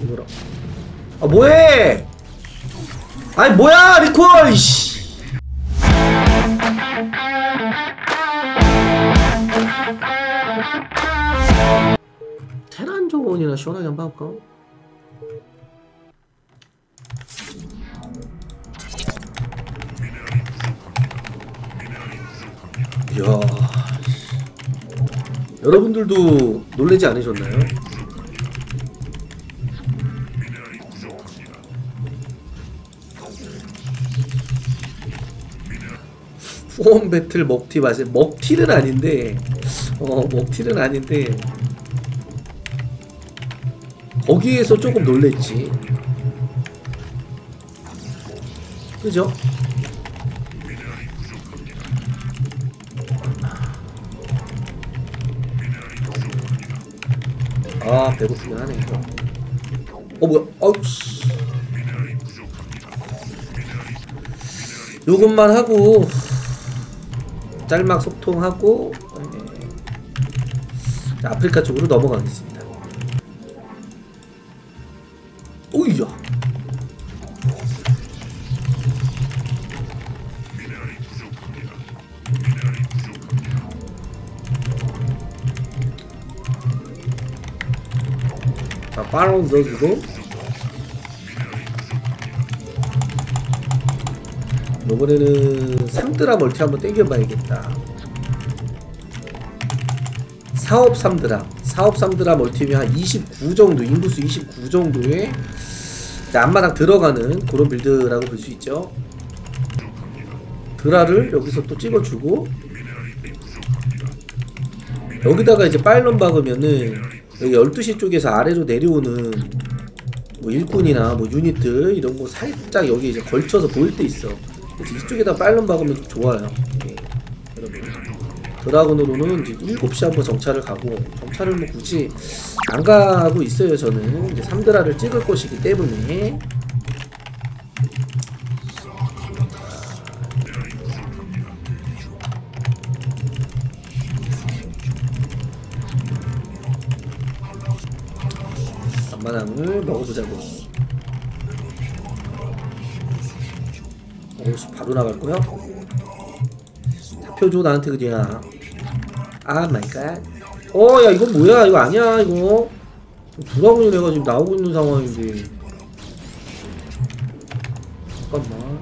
이거라. 아 뭐해? 아니 뭐야 리콜 씨. 테란 조언이나 시원하게 한번 할까? 이야 여러분들도 놀라지 않으셨나요? 후원 배틀 먹튀 맛에 먹튀는 아닌데 어 먹튀는 아닌데 거기에서 조금 놀랬지. 그죠? 아 배고프긴 하네 이거. 어 뭐야? 어우씨. 요것만 하고 짤막 소통하고 네. 자, 아프리카 쪽으로 넘어가겠습니다 오이야 자, 바로 넣어주 요번에는 3드라 멀티 한번 땡겨봐야겠다. 사업 3드라. 사업 3드라 멀티면 한 29 정도 인구수 29 정도의 이제 앞마당 들어가는 그런 빌드라고 볼 수 있죠. 드라를 여기서 또 찍어주고 여기다가 이제 파일런 박으면은 여기 12시 쪽에서 아래로 내려오는 뭐 일꾼이나 뭐 유닛들 이런 거 살짝 여기 이제 걸쳐서 보일 때 있어. 이쪽에다 파일런 박으면 좋아요. 예, 여러분. 드라군으로는 이제 7시 한번 정찰을 가고 정찰을 뭐 굳이 안 가고 있어요 저는 이제 3드라를 찍을 것이기 때문에 앞마당을 먹어보자고 어우씨 바로 나갈 거야? 잡혀줘 나한테 그냥 oh my god 어야 이건 뭐야? 이거 아니야 이거. dragoon이 내가 지금 나오고 있는 상황인데. 잠깐만.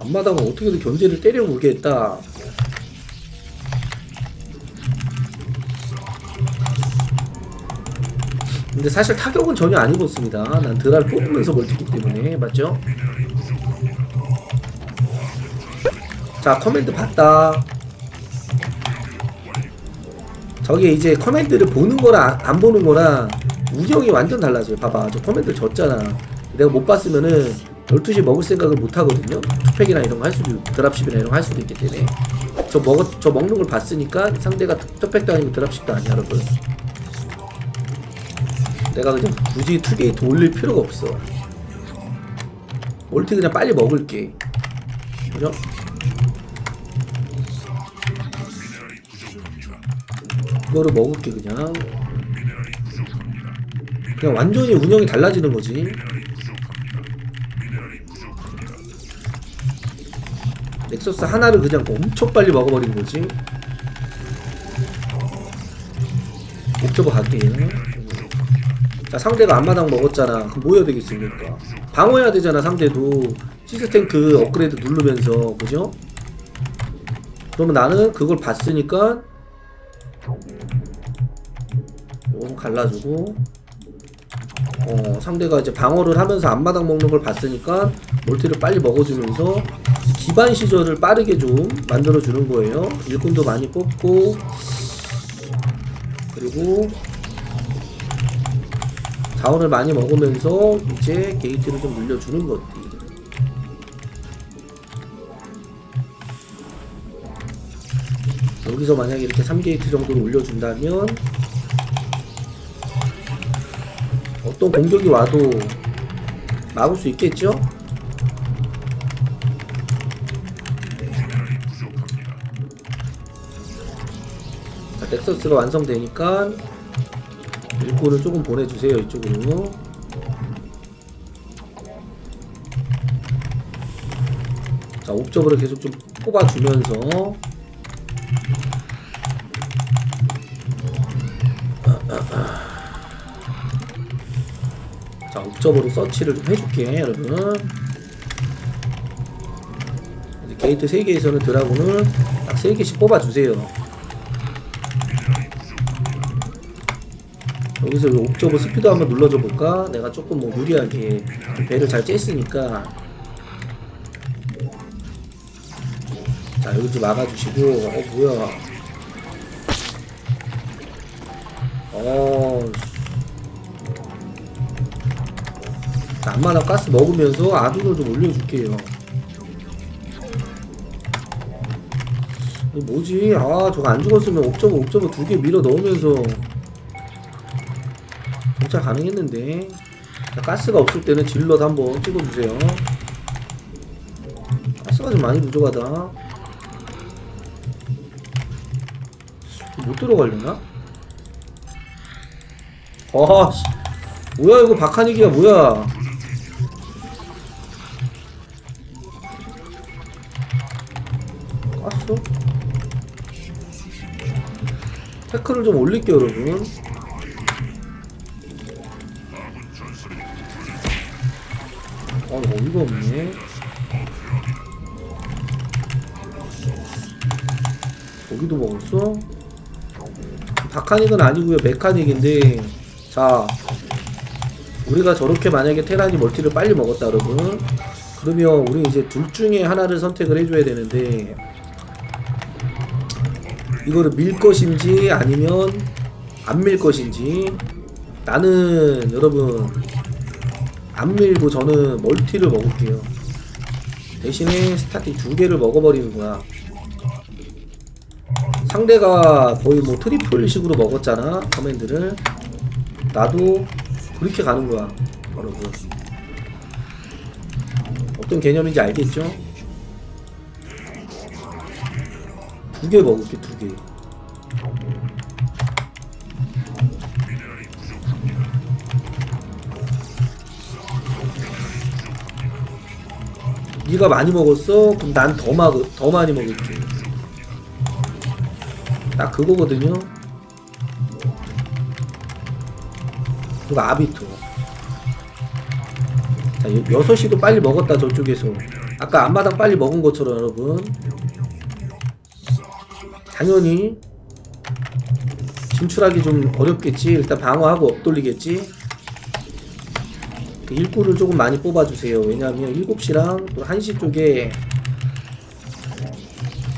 앞마당은 어떻게든 견제를 때려보겠다 근데 사실 타격은 전혀 안 입었습니다. 난 드라를 뽑으면서 멀티기 때문에 맞죠? 자 command 봤다. 저게 이제 command를 보는 거랑 안 보는 거랑 운영이 완전 달라져요. 봐봐 저 command 봤잖아. 내가 못 봤으면은 12시 먹을 생각을 못 하거든요. two fac이나 이런 거 할 수도 있고 dropship이나 이런 거 할 수도 있기 때문에 저 먹었 저 먹는 걸 봤으니까 상대가 two fac도 아니고 dropship도 아니야 여러분. 내가 그냥 굳이 two gate 올릴 필요가 없어. multi 그냥 빨리 먹을게. 그죠? 이거를 먹을게 그냥. 그냥 완전히 운영이 달라지는 거지. Nexus 하나를 그냥 엄청 빨리 먹어버리는 거지. 옥저버 갈게요 자 상대가 앞마당 먹었잖아. 그럼 뭐 해야 되겠습니까? 방어해야 되잖아 상대도. 시스템크 업그레이드 누르면서 그죠? 그러면 나는 그걸 봤으니까 요거 갈라주고 어 상대가 이제 방어를 하면서 앞마당 먹는 걸 봤으니까 멀티를 빨리 먹어주면서 기반 시절을 빠르게 좀 만들어 주는 거예요. 일꾼도 많이 뽑고 그리고 자원을 많이 먹으면서 이제 게이트를 좀 늘려주는 것들 여기서 만약에 이렇게 3게이트 정도를 올려준다면 어떤 공격이 와도 막을 수 있겠죠? 자, 넥서스가 완성되니까 일꾼을 조금 보내주세요 이쪽으로. 자 옵저버를 계속 좀 뽑아주면서. 자 옵저버로 서치를 좀 해줄게 여러분. 이제 게이트 3개에서는 Dragoon을 딱 3개씩 뽑아주세요 여기서 이 옵저버 스피드 한번 눌러줘 볼까? 내가 조금 뭐 유리하게 배를 잘 쨌으니까. 자 여기 좀 막아주시고. 어 뭐야? 어. 자, 안마나 가스 먹으면서 아둔을 좀 올려줄게요. 뭐지? 아 저거 안 죽었으면 옵저버 옵저버 두 개 밀어 넣으면서 정찰 가능했는데 자, 가스가 없을 때는 질럿 한번 찍어주세요 가스가 좀 많이 부족하다 못 들어가려나? 아, 씨. 뭐야 이거 박하닉이야 뭐야? 깠어? 태클을 좀 올릴게요 여러분 아 어이가 없네. 거기도 먹었어? 박하닉은 아니고요 메카닉인데. 자 우리가 저렇게 만약에 테란이 멀티를 빨리 먹었다 여러분. 그러면 우리 이제 둘 중에 하나를 선택을 해줘야 되는데 이거를 밀 것인지 아니면 안 밀 것인지 나는 여러분 안 밀고 저는 멀티를 먹을게요. 대신에 starting 두 개를 먹어버리는 거야 상대가 거의 뭐 triple 식으로 먹었잖아 command를. 나도 그렇게 가는 거야 여러분. 어떤 개념인지 알겠죠? 두 개 먹을게 두개 네가 많이 먹었어? 그럼 난더더 많이 먹을게 딱 그거거든요. 그리고 아비토. 자, 6시도 빨리 먹었다, 저쪽에서. 아까 앞마당 빨리 먹은 것처럼, 여러분. 당연히, 진출하기 좀 어렵겠지. 일단 방어하고 업돌리겠지. 그 일꾼을 조금 많이 뽑아주세요. 왜냐하면 7시랑 또 1시 쪽에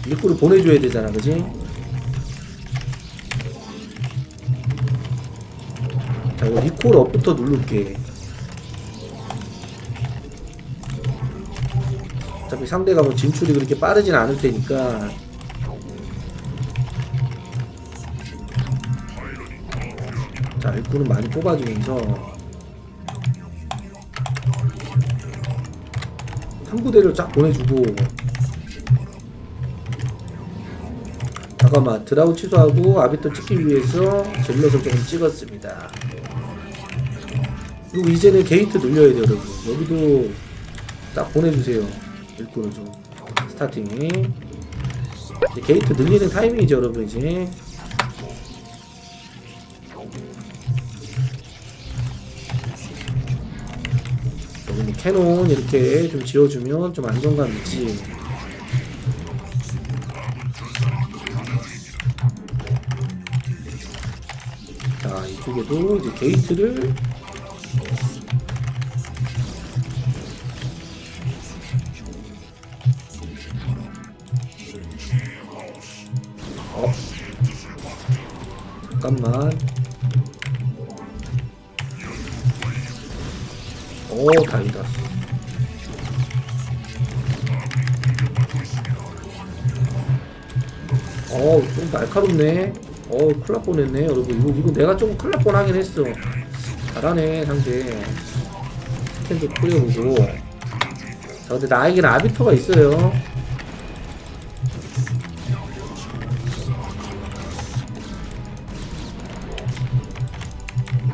일꾼을 보내줘야 되잖아, 그지? 자 이거 리콜 업부터 누를게. 어차피 상대가 뭐 진출이 그렇게 빠르진 않을 테니까. 자 일꾼은 많이 뽑아주면서 한 부대를 쫙 보내주고. 잠깐만 Dragoon 취소하고 Arbiter 찍기 위해서 Zealot을 조금 찍었습니다. 그리고 이제는 게이트 늘려야 돼요 여러분. 여기도 딱 보내주세요 일꾼을 좀. starting이. 게이트 늘리는 타이밍이죠 여러분 이제 Cannon 이렇게 좀 지어주면 좀 안정감 있지. 자 이쪽에도 이제 gate를 어 잠깐만 오 다행이다. 어좀 날카롭네. 어 큰일 날 뻔했네 여러분. 이거 이거 내가 조금 날 뻔하긴 했어. 잘하네 상대. 스탠드 뿌려보고. 자 근데 나에게는 아비터가 있어요.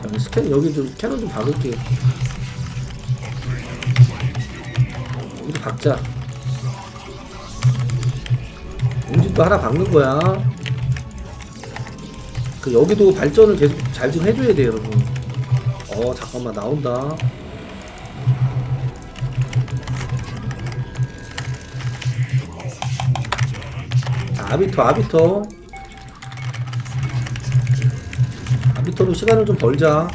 아, 스캔 여기 좀 캐논 좀 박을게. 여 박자. 움직도 하나 박는 거야. 그 여기도 발전을 계속 잘 좀 해줘야 돼요, 여러분. 어 잠깐만 나온다. 자, 아비터 아비터 아비터로 시간을 좀 벌자.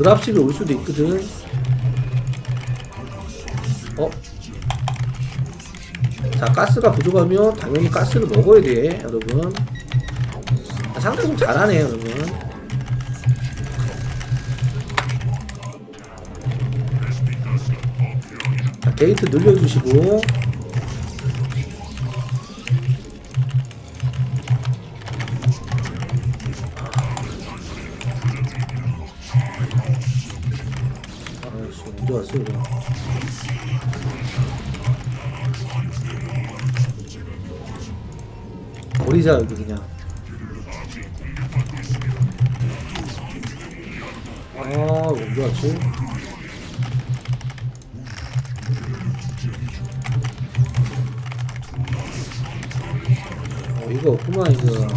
드랍십이 올 수도 있거든. 어? 자, 가스가 부족하면 당연히 가스를 먹어야 돼, 여러분. 아, 좀 잘하네, 여러분. 자, 게이트 늘려주시고. 버리자, 여기 그냥. 아, 언제 왔지? 어, 이거 없구만, 이거.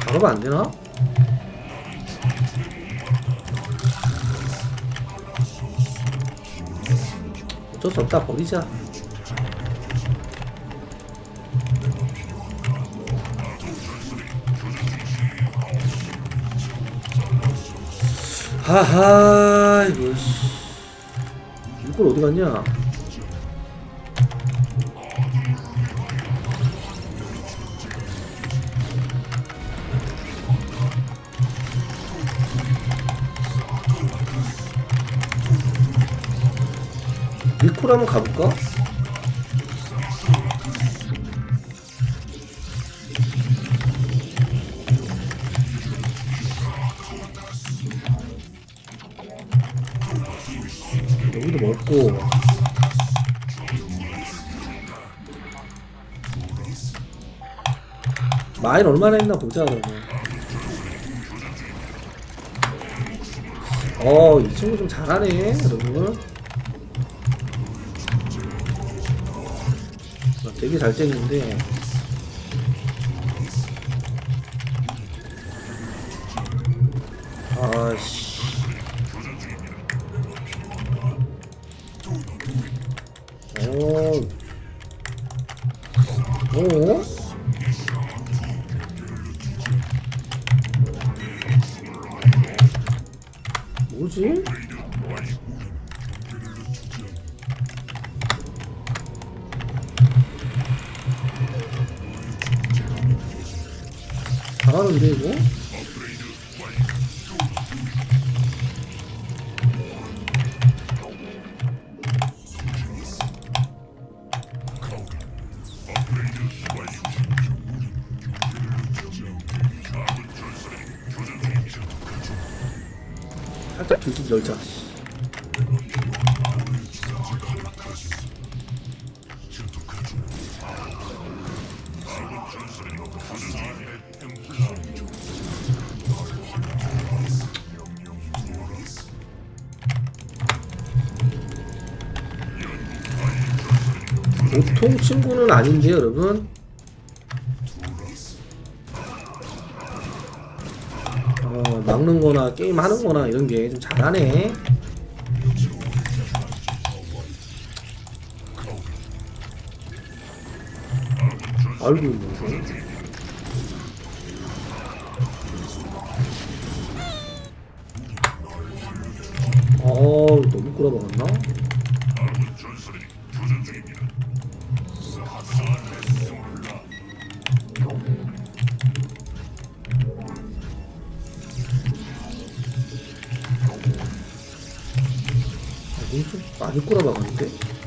작업 안 되나? 어쩔 수 없다 버리자 하하 이거 씨. 이걸 어디 갔냐 밀코로 한번 가볼까? 여기도 먹고. 마인 얼마나 했나 보자 그러면. 어이 친구 좀 잘하네 여러분 되게 잘 째는데 들좀 열자. 보통 친구는 아닌데 여러분 거나 게임 하는 거나 이런 게 좀 잘하네. 뭐. 어, 좀 많이 꼬라박았는데?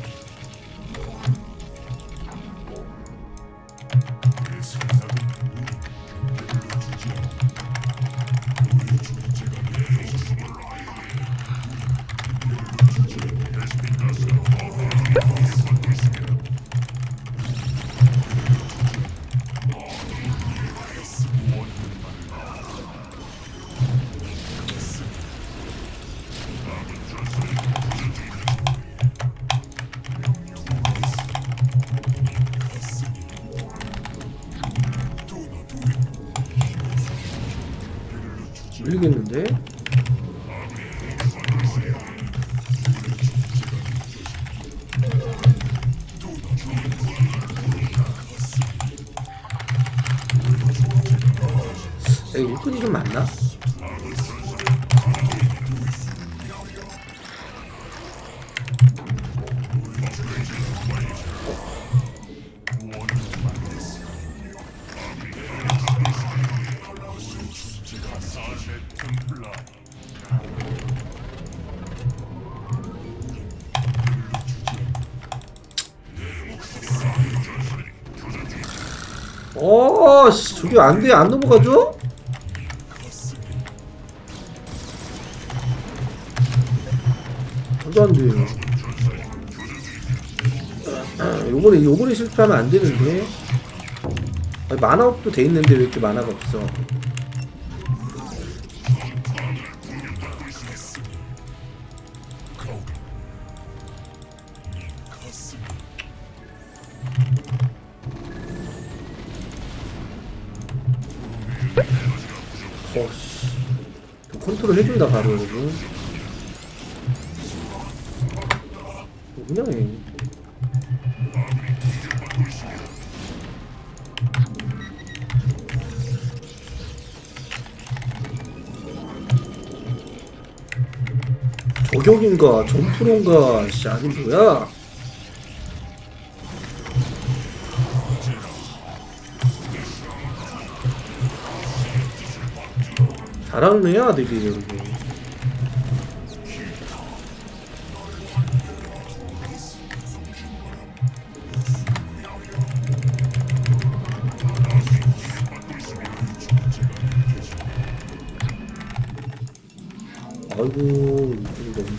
어, 씨, 저게 안 돼, 안 넘어가죠? 말도 안 돼요. 요번에, 요번에 실패하면 안 되는데. 아니, 만화업도 돼 있는데 왜 이렇게 만화가 없어? 다, 바로 여러분. 그냥 해. 저격인가 점프론가 씨 아니 뭐야 잘하는 애야 되게 여기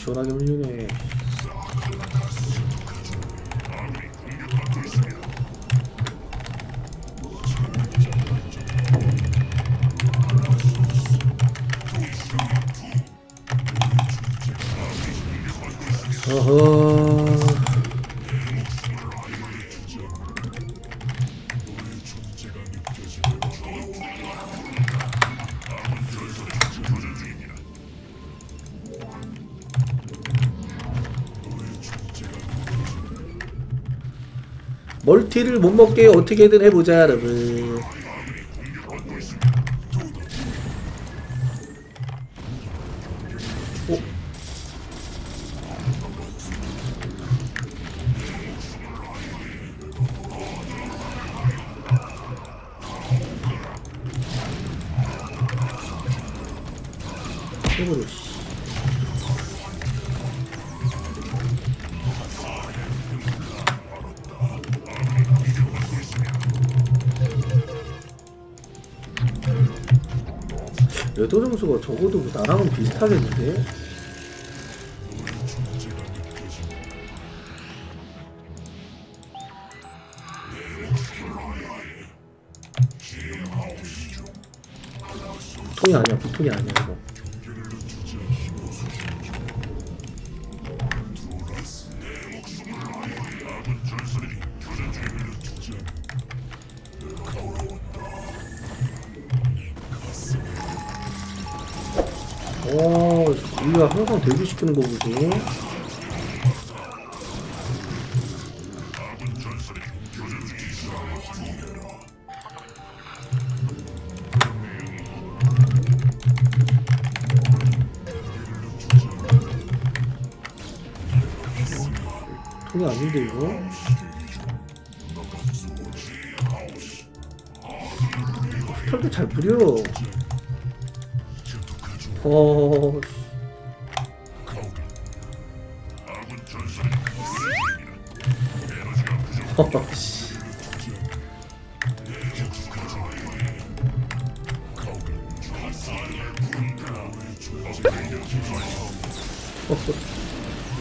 이쪽이 너 멀티를 못 먹게 어떻게든 해보자 여러분 적어도 나랑은 비슷하겠는데? 보통이 아니야, 보통이 아니야, 이거. 대기시키는 거 보지.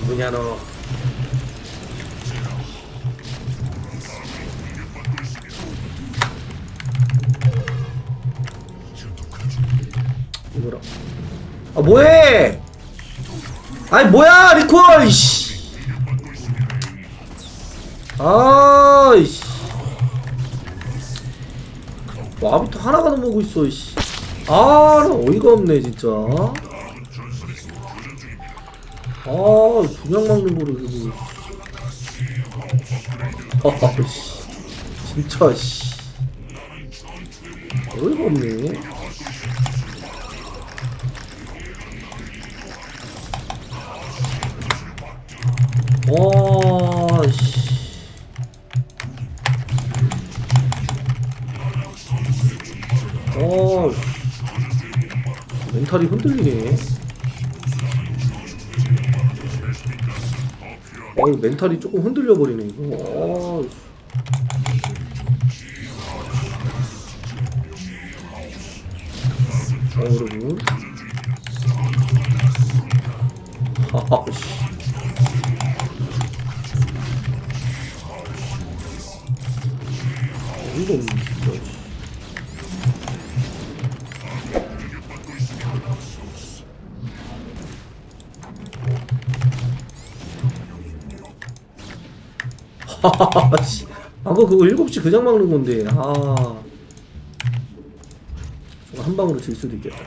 누구냐 너? 이거라. 아 뭐해? 아니 뭐야 리콜 이씨. 아 이씨. 와 아비터 하나가 넘어오고 있어 이씨. 아, 나 어이가 없네, 진짜. 아, 분양 막는 거를, 이거. 아, 씨. 진짜, 씨. 어이가 없네. 와, 씨. 어, 멘탈이 흔들리네. 어, 멘탈이 조금 흔들려 버리네 이거. 어, 어, 여러분. 하하, 씨. 어이가 없네, 진짜. 아까 그거 7시 그냥 막는 건데, 아. 저거 한 방으로 질 수도 있겠다.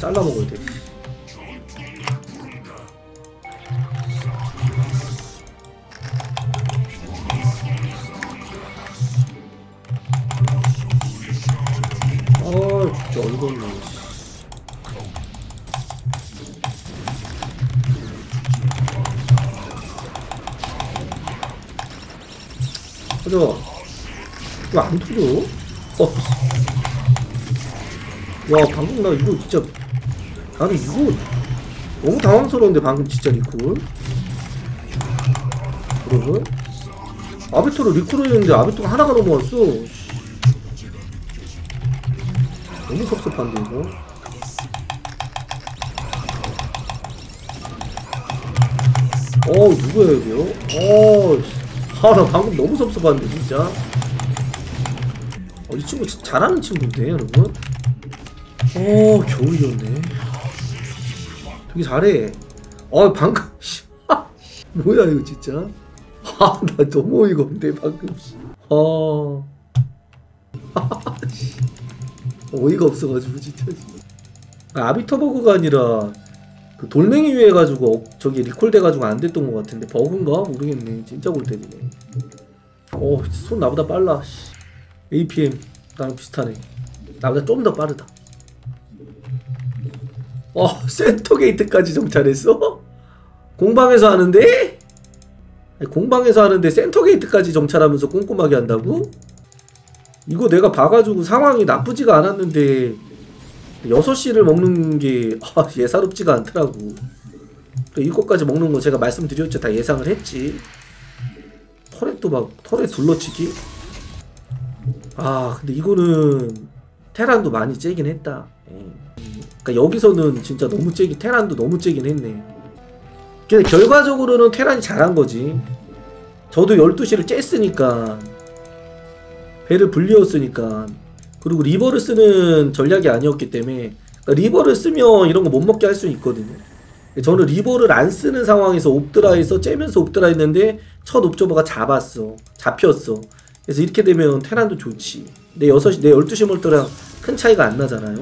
잘라 먹어야 돼. 안 터져? 어. 와 방금 나 이거 진짜 나는 이거 너무 당황스러운데 방금 진짜 리콜 여러분 아비토를 리콜을 했는데 아비토가 하나가 넘어왔어 너무 섭섭한데 이거 어 누구야 이게요? 어 아나 방금 너무 섭섭한데 진짜 어, 이 친구 잘하는 친구인데 여러분. 어 겨우 이겼네. 되게 잘해. 어 방금 씨, 뭐야 이거 진짜? 아나 너무 어이가 없네 방금 씨. 어이가 없어가지고 진짜 아, 아비터 버그가 아니라 그 돌멩이 위에 가지고 어, 저기 리콜 돼가지고 안 됐던 것 같은데 버그인가? 모르겠네. 진짜 골 때리네. 어손 나보다 빨라 씨. APM 나랑 비슷하네 나보다 좀 더 빠르다 어 센터 게이트까지 정찰했어? 공방에서 하는데? 공방에서 하는데 센터 게이트까지 정찰하면서 꼼꼼하게 한다고? 이거 내가 봐가지고 상황이 나쁘지가 않았는데 6시를 먹는 게 아, 예사롭지가 않더라고 또 이것까지 먹는 거 제가 말씀드렸죠 다 예상을 했지 터렛도 막 터렛 둘러치기 아 근데 이거는 테란도 많이 째긴 했다. 예. 그러니까 여기서는 진짜 너무 째기 테란도 너무 째긴 했네. 근데 결과적으로는 테란이 잘한 거지. 저도 12시를 쬐으니까 배를 불리웠으니까. 그리고 리버를 쓰는 전략이 아니었기 때문에 그러니까 Reaver를 쓰면 이런 거 못 먹게 할 수 있거든요. 저는 Reaver를 안 쓰는 상황에서 옵드라에서 째면서 옵드라 했는데 첫 Observer가 잡았어. 잡혔어 그래서 이렇게 되면 Terran도 좋지. 내 6시 내 12시 multi랑 큰 차이가 안 나잖아요.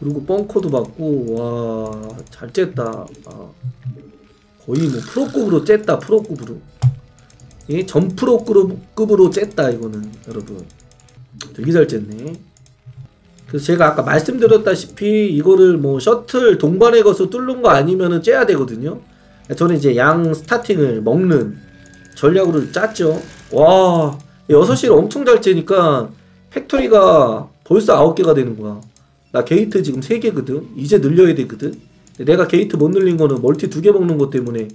그리고 벙커도 박고 와잘 쨌다. 아, 거의 뭐 프로급으로 쨌다 프로급으로. 예? 준 프로급으로 쨌다 이거는 여러분. 되게 잘 쨌네. 그래서 제가 아까 말씀드렸다시피 이거를 뭐 셔틀 동반에 거서 뚫는 거 아니면은 째야 되거든요. 저는 이제 양 starting을 먹는 전략으로 쨌죠 와 6시를 엄청 잘 째니까 factory가 벌써 9개가 되는 거야. 나 게이트 지금 3개거든. 이제 늘려야 되거든. 내가 게이트 못 늘린 거는 multi 2개 먹는 것 때문에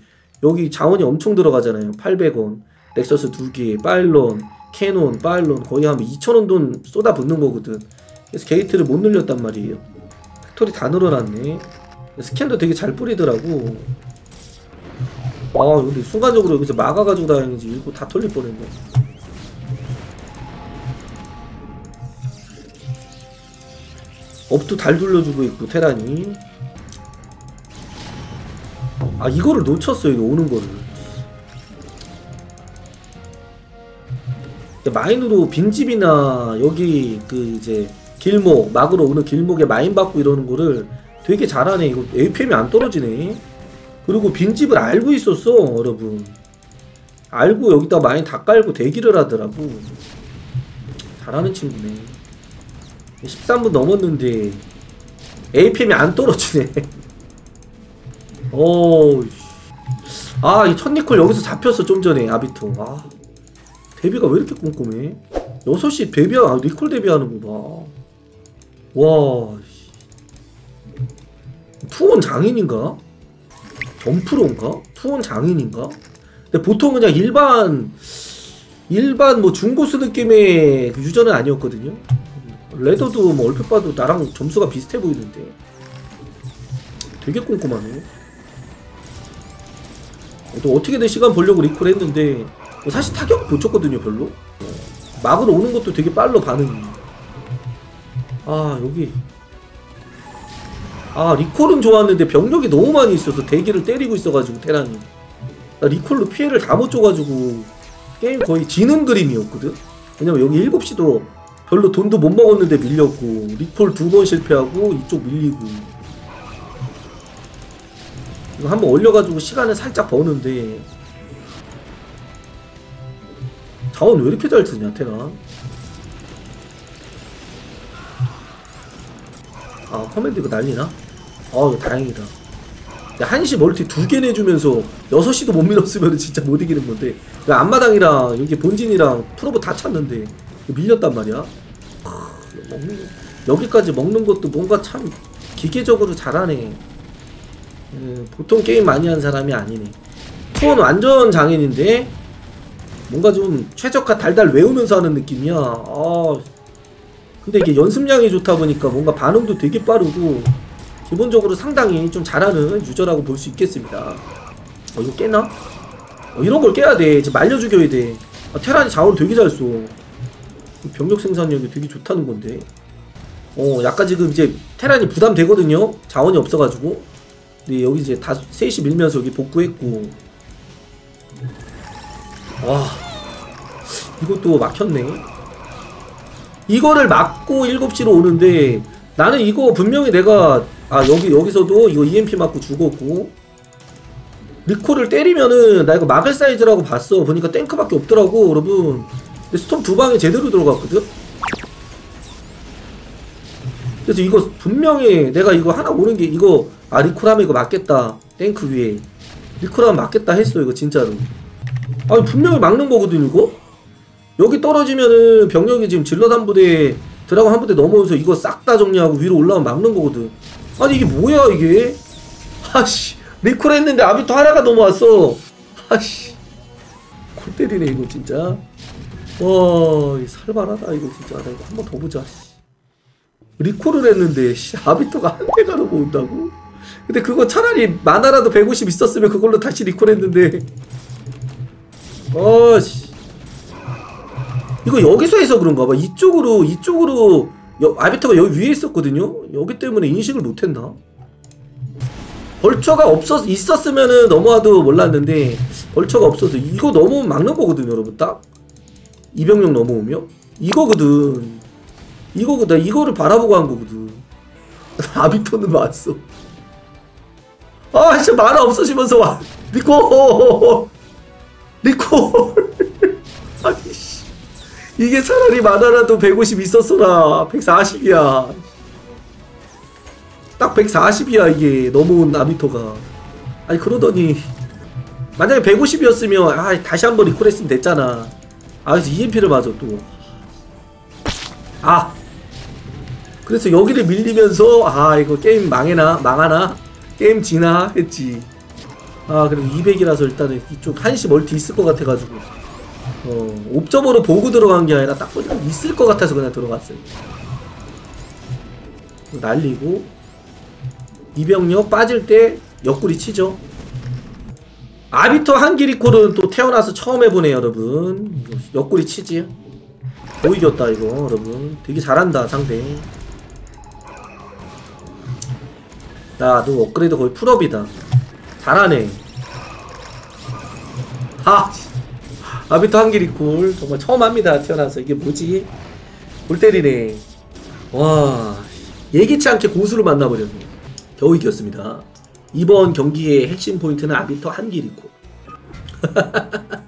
여기 자원이 엄청 들어가잖아요. 800원 Nexus 2개 Pylon Cannon, Pylon 거의 한 2천원 돈 쏟아붓는 거거든. 그래서 gate를 못 늘렸단 말이에요. factory 다 늘어났네. 스캔도 되게 잘 뿌리더라고 아 근데 순간적으로 여기서 막아가지고 다행이지. 일꾼 다 털릴 뻔했네. up도 잘 돌려주고 있고 Terran이. 아 이거를 놓쳤어 이거 오는 거를. 마인으로 빈집이나 여기 그 이제 길목 막으로 오는 길목에 마인 받고 이러는 거를 되게 잘하네. 이거 APM이 안 떨어지네 그리고 빈집을 알고 있었어 여러분. 알고 여기다 마인 다 깔고 대기를 하더라고. 잘하는 친구네. 13분 넘었는데 APM이 안 떨어지네. 어우 아이 첫니콜 여기서 잡혔어 좀 전에 아비토 아 데뷔가 왜 이렇게 꼼꼼해? 6시 데뷔 아 니콜 데뷔하는구나. 와 씨. 투원 장인인가? 점프로인가? 투원 장인인가? 근데 보통 그냥 일반 일반 뭐 중고수 느낌의 그 유저는 아니었거든요. 레더도 뭐 얼핏 봐도 나랑 점수가 비슷해 보이는데. 되게 꼼꼼하네. 또 어떻게든 시간 벌려고 리콜 했는데 뭐 사실 타격 못 쳤거든요 별로. 막으로 오는 것도 되게 빨로 반응이 아 여기 아 리콜은 좋았는데 병력이 너무 많이 있어서 대기를 때리고 있어가지고 테란이. 나 리콜로 피해를 다 못 줘가지고 게임 거의 지는 그림이었거든? 왜냐면 여기 7시도 별로 돈도 못 먹었는데 밀렸고 리콜 두 번 실패하고 이쪽 밀리고. 이거 한번 올려가지고 시간을 살짝 버는데. 자원 왜 이렇게 잘 쓰냐 Terran? 아 command 이거 날리나? 아 이거 다행이다. 야, 1시 multi 두 개 내주면서 6시도 못 밀었으면 진짜 못 이기는 건데. 야, 앞마당이랑 여기 본진이랑 Probe 다 찼는데 밀렸단 말이야. 하, 먹는 거- 여기까지 먹는 것도 뭔가 참 기계적으로 잘하네. 음, 보통 게임 많이 한 사람이 아니네. 투원 완전 장인인데 뭔가 좀 최적화 달달 외우면서 하는 느낌이야. 아 근데 이게 연습량이 좋다 보니까 뭔가 반응도 되게 빠르고 기본적으로 상당히 좀 잘하는 유저라고 볼 수 있겠습니다. 어, 이거 깨나? 어, 이런 걸 깨야 돼. 이제 말려 죽여야 돼. 아, 테란이 자원 되게 잘 써. 병력 생산력이 되게 좋다는 건데. 어, 약간 지금 이제 테란이 부담되거든요. 자원이 없어가지고. 근데 여기 이제 다 셋이 밀면서 여기 복구했고. 와, 이것도 막혔네. 이거를 막고 7시로 오는데 나는 이거 분명히 내가 아 여기 여기서도 이거 EMP 맞고 죽었고. 리콜을 때리면은 나 이거 막을 사이즈라고 봤어. 보니까 탱크밖에 없더라고 여러분. 스톰 두 방에 제대로 들어갔거든? 그래서 이거 분명히 내가 이거 하나 오는 게 이거 아 리콜 하면 이거 맞겠다. 탱크 위에. 리콜 하면 맞겠다 했어 이거 진짜로. 아니 분명히 막는 거거든 이거? 여기 떨어지면은 병력이 지금 Zealot 한 부대 Dragoon 한 부대 넘어오면서 이거 싹 다 정리하고 위로 올라오면 막는 거거든 아니 이게 뭐야 이게? 아씨 리콜 했는데 Arbiter 하나가 넘어왔어. 아씨. 골 때리네 이거 진짜. 와 살벌하다 이거 진짜. 나 이거 한 번 더 보자 씨. 리콜을 했는데 씨, Arbiter가 한 대가 넘어온다고? 근데 그거 차라리 mana라도 150 있었으면 그걸로 다시 리콜 했는데. 어씨. 이거 여기서 해서 그런가 봐. 이쪽으로 이쪽으로 여, 아비터가 여기 위에 있었거든요. 여기 때문에 인식을 못했나? 벌처가 없었 있었으면은 넘어와도 몰랐는데 벌처가 없어서 이거 넘어오면 막는 거거든요, 여러분 딱 이병력 넘어오면 이거거든. 이거거든. 이거를 바라보고 한 거거든. 아비터는 왔어. 아, 진짜 만화 없어지면서 와. 니콜, 니콜. 아니 씨. 이게 차라리 마나라도 150 있었어라. 140이야. 딱 140이야 이게. 넘어온 아비토가. 아니 그러더니 만약에 150이었으면 아 다시 한번 리콜했으면 됐잖아. 아 그래서 EMP를 맞아 또아! 그래서 여기를 밀리면서 아 이거 게임 망해나? 망하나? 게임 지나? 했지. 아 그래도 200이라서 일단은 이쪽 한시 멀티 있을 것 같아가지고 어, 옵저버로 보고 들어간 게 아니라 딱 보니까 있을 것 같아서 그냥 들어갔어요. 날리고 이병력 빠질 때 옆구리 치죠. 아비터 한기리콜은 또 태어나서 처음 해보네요, 여러분. 옆구리 치지. 더 이겼다 이거, 여러분. 되게 잘한다 상대. 야, 너 업그레이드 거의 풀업이다. 잘하네. 아, 아비터 한기리콜 정말 처음 합니다. 태어나서 이게 뭐지? 골 때리네. 와, 예기치 않게 고수를 만나버렸네. 겨우 이겼습니다. 이번 경기의 핵심 포인트는 아비터 한기리콜.